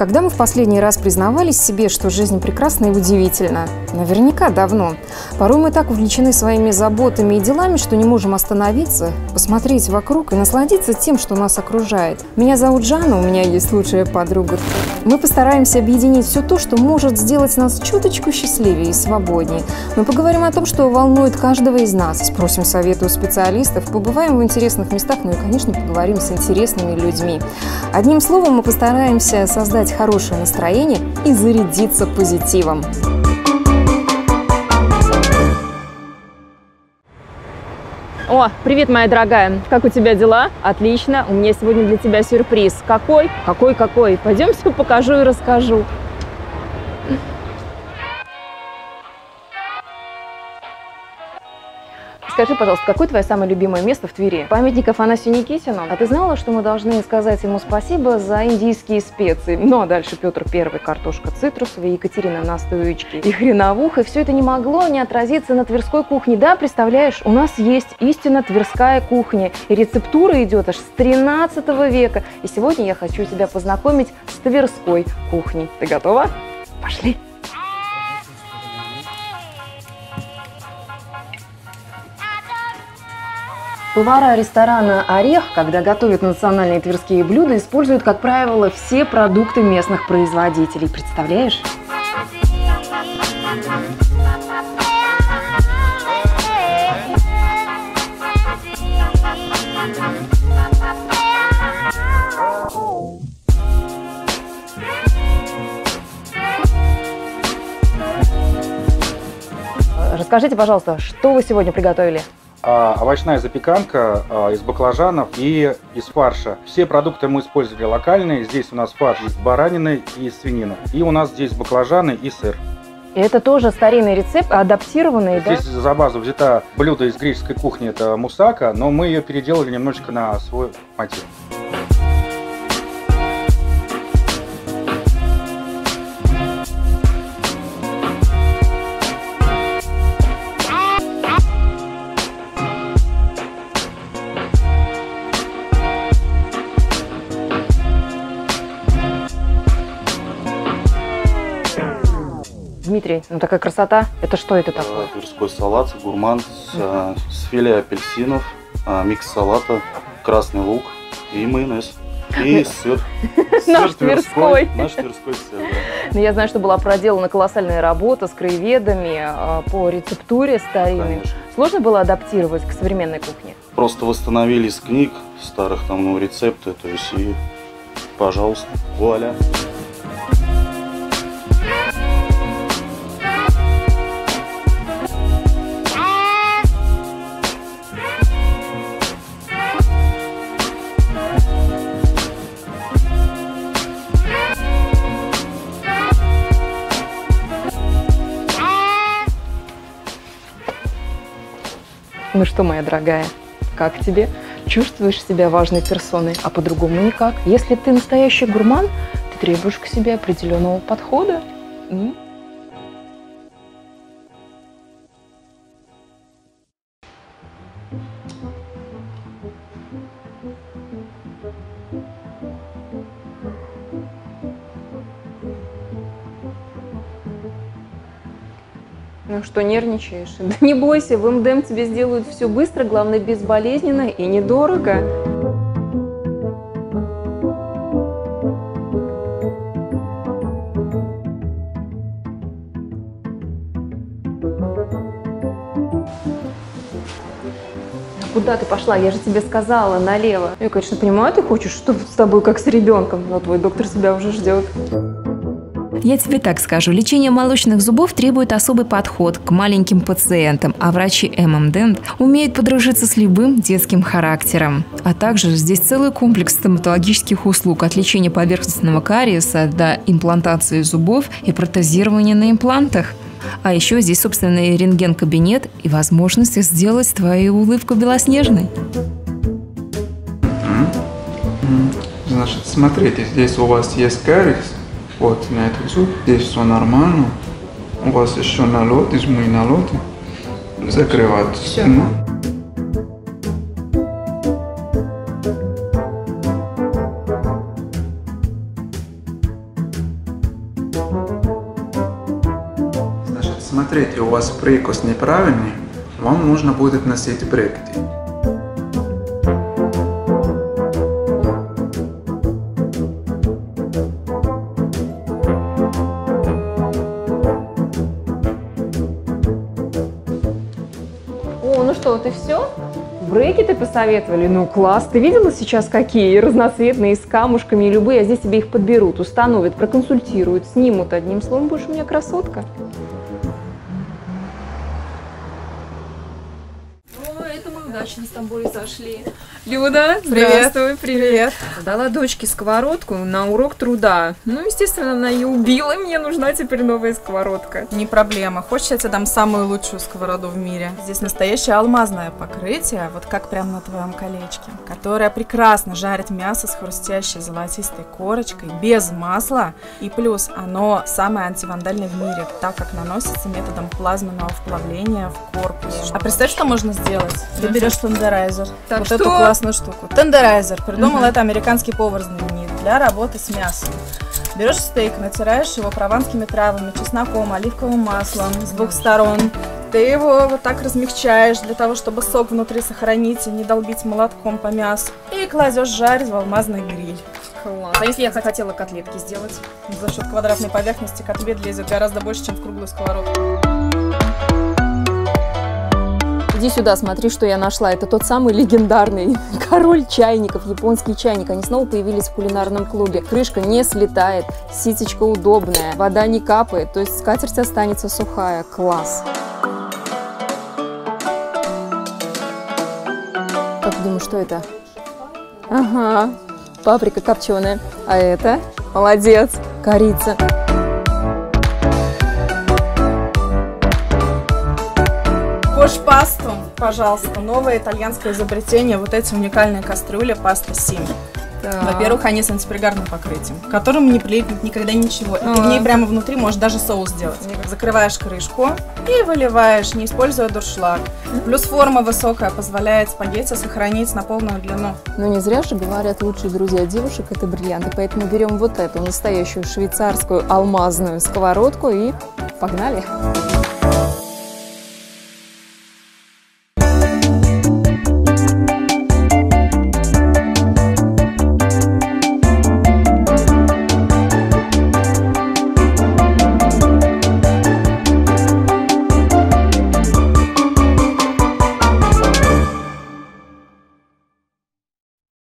Когда мы в последний раз признавались себе, что жизнь прекрасна и удивительна? Наверняка давно. Порой мы так увлечены своими заботами и делами, что не можем остановиться, посмотреть вокруг и насладиться тем, что нас окружает. Меня зовут Жанна, у меня есть лучшая подруга. Мы постараемся объединить все то, что может сделать нас чуточку счастливее и свободнее. Мы поговорим о том, что волнует каждого из нас, спросим советы у специалистов, побываем в интересных местах, ну и, конечно, поговорим с интересными людьми. Одним словом, мы постараемся создать создать хорошее настроение и зарядиться позитивом. О, привет, моя дорогая. Как у тебя дела? Отлично. У меня сегодня для тебя сюрприз. Какой? Какой-какой? Пойдем все покажу и расскажу. Скажи, пожалуйста, какое твое самое любимое место в Твери? Памятник Афанасию Никитину? А ты знала, что мы должны сказать ему спасибо за индийские специи? Ну, а дальше Петр Первый, картошка цитрусовая, Екатерина на стоечке и хреновуха. И все это не могло не отразиться на тверской кухне. Да, представляешь, у нас есть истинно тверская кухня. И рецептура идет аж с 13 века. И сегодня я хочу тебя познакомить с тверской кухней. Ты готова? Пошли! Повара ресторана «Орех», когда готовят национальные тверские блюда, используют, как правило, все продукты местных производителей. Представляешь? Расскажите, пожалуйста, что вы сегодня приготовили? А, овощная запеканка а, из баклажанов и из фарша. Все продукты мы использовали локальные. Здесь у нас фарш из баранины и из свинины. И у нас здесь баклажаны и сыр. И это тоже старинный рецепт, адаптированный, Здесь да? за базу взята блюдо из греческой кухни, это мусака, но мы ее переделали немножечко на свой мотив. Дмитрий, ну такая красота. Это что это такое? Тверской салат, гурман с, uh с филе апельсинов, а, микс салата, красный лук и майонез. И сыр. Наш тверской. Наш тверской сыр, Но ну, я знаю, что была проделана колоссальная работа с краеведами а, по рецептуре старинной. Сложно было адаптировать к современной кухне? Просто восстановили из книг старых там ну, рецепты, то есть и, пожалуйста, вуаля. Ну что, моя дорогая, как тебе? Чувствуешь себя важной персоной, а по-другому никак. Если ты настоящий гурман, ты требуешь к себе определенного подхода. Ну что, нервничаешь? Да не бойся, в МДМ тебе сделают все быстро, главное безболезненно и недорого. Куда ты пошла? Я же тебе сказала, налево. Я, конечно, понимаю, ты хочешь, чтобы с тобой как с ребенком, но твой доктор тебя уже ждет. Я тебе так скажу, лечение молочных зубов требует особый подход к маленьким пациентам, а врачи ММДент умеют подружиться с любым детским характером. А также здесь целый комплекс стоматологических услуг от лечения поверхностного кариеса до имплантации зубов и протезирования на имплантах. А еще здесь собственный рентген-кабинет и возможность сделать твою улыбку белоснежной. Значит, смотрите, здесь у вас есть кариес, вот на этот зуб. Здесь все нормально. У вас еще налет, измы налеты. Закрывать. Все. Значит, смотрите, у вас прикус неправильный, вам нужно будет носить брекеты. Ну что, ты все? Брекеты посоветовали? Ну класс, ты видела сейчас какие? Разноцветные, с камушками, и любые, а здесь тебе их подберут, установят, проконсультируют, снимут. Одним словом, будешь у меня красотка. О, это мы удачно с тобой сошли. Люда, здравствуй, привет. Дала дочке сковородку на урок труда. Ну, естественно, она ее убила, мне нужна теперь новая сковородка. Не проблема. Хочешь, я тебе дам самую лучшую сковороду в мире? Здесь настоящее алмазное покрытие, вот как прям на твоем колечке, которое прекрасно жарит мясо с хрустящей золотистой корочкой, без масла. И плюс оно самое антивандальное в мире, так как наносится методом плазменного вплавления в корпус. А представь, что можно сделать? Ты берешь тендерайзер, Так, вот что? Классную штуку. Тендерайзер. Придумал это американский повар знаменитый для работы с мясом. Берешь стейк, натираешь его прованскими травами, чесноком, оливковым маслом с двух сторон. Ты его вот так размягчаешь для того, чтобы сок внутри сохранить и не долбить молотком по мясу. И кладешь жарить в алмазный гриль. Класс. А если я захотела котлетки сделать? За счет квадратной поверхности котлет лезет гораздо больше, чем в круглую сковородку. Иди сюда, смотри, что я нашла. Это тот самый легендарный король чайников, японский чайник. Они снова появились в кулинарном клубе. Крышка не слетает, ситечка удобная, вода не капает, то есть скатерть останется сухая. Класс. Как думаешь, что это? Ага, паприка копченая. А это? Молодец, корица. Кош пасту, пожалуйста, новое итальянское изобретение. Вот эти уникальные кастрюли паста Сими. Во-первых, они с антипригарным покрытием, к которому не прилипнет никогда ничего. И ты в ней прямо внутри можешь даже соус сделать. Закрываешь крышку и выливаешь, не используя дуршлаг. Плюс форма высокая позволяет спагетти сохранить на полную длину. Но не зря же говорят, лучшие друзья девушек – это бриллианты. Поэтому берем вот эту настоящую швейцарскую алмазную сковородку и погнали.